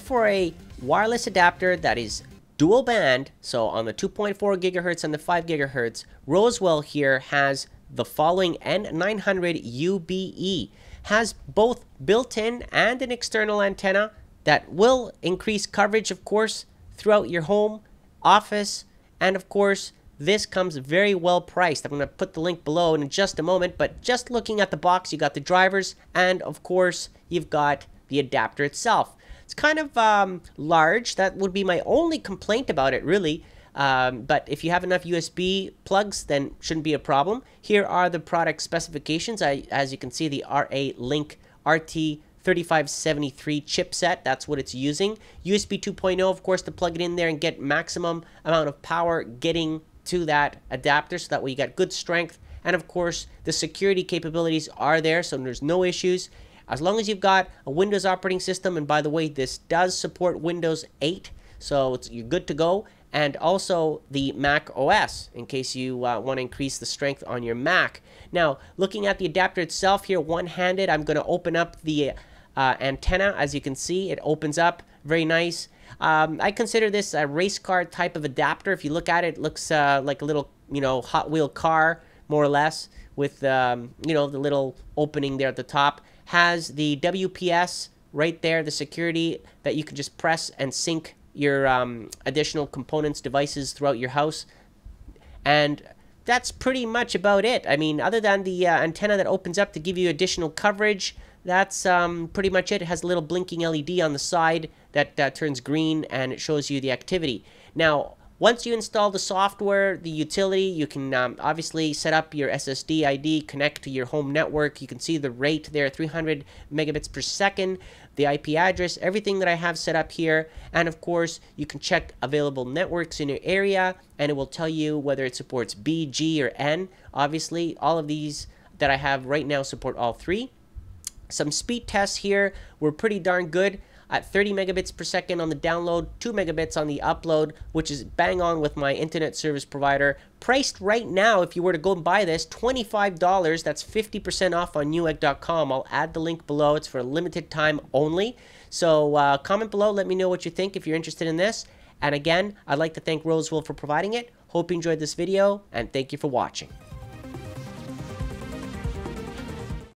for a wireless adapter that is dual band, so on the 2.4 gigahertz and the 5 gigahertz, Rosewill here has the following N900 UBE. Has both built-in and an external antenna that will increase coverage, of course, throughout your home, office, and of course, this comes very well priced. I'm going to put the link below in just a moment, but just looking at the box, you got the drivers, and of course, you've got the adapter itself. It's kind of um, large. That would be my only complaint about it, really. Um, but if you have enough USB plugs, then shouldn't be a problem. Here are the product specifications. I, as you can see, the Ralink RT 3573 chipset. That's what it's using. USB 2.0, of course, to plug it in there and get maximum amount of power getting to that adapter so that way you got good strength. And of course, the security capabilities are there, so there's no issues. As long as you've got a Windows operating system, and by the way, this does support Windows 8, so you're good to go. And also the Mac OS, in case you uh, want to increase the strength on your Mac. Now, looking at the adapter itself here, one-handed, I'm going to open up the uh, antenna. As you can see, it opens up very nice. Um, I consider this a race car type of adapter. If you look at it, it looks uh, like a little, you know, Hot Wheel car, more or less, with, um, you know, the little opening there at the top. Has the WPS right there, the security that you can just press and sync your um, additional components, devices throughout your house. And that's pretty much about it. I mean, other than the uh, antenna that opens up to give you additional coverage, that's um, pretty much it. It has a little blinking LED on the side that uh, turns green and it shows you the activity. Now, once you install the software, the utility, you can um, obviously set up your SSD ID, connect to your home network. You can see the rate there, 300 megabits per second, the IP address, everything that I have set up here. And of course, you can check available networks in your area and it will tell you whether it supports B, G, or N. Obviously, all of these that I have right now support all three. Some speed tests here were pretty darn good at 30 megabits per second on the download, 2 megabits on the upload, which is bang on with my internet service provider. Priced right now, if you were to go and buy this, $25. That's 50% off on newegg.com. I'll add the link below. It's for a limited time only. So uh, comment below. Let me know what you think if you're interested in this. And again, I'd like to thank Rosewill for providing it. Hope you enjoyed this video, and thank you for watching.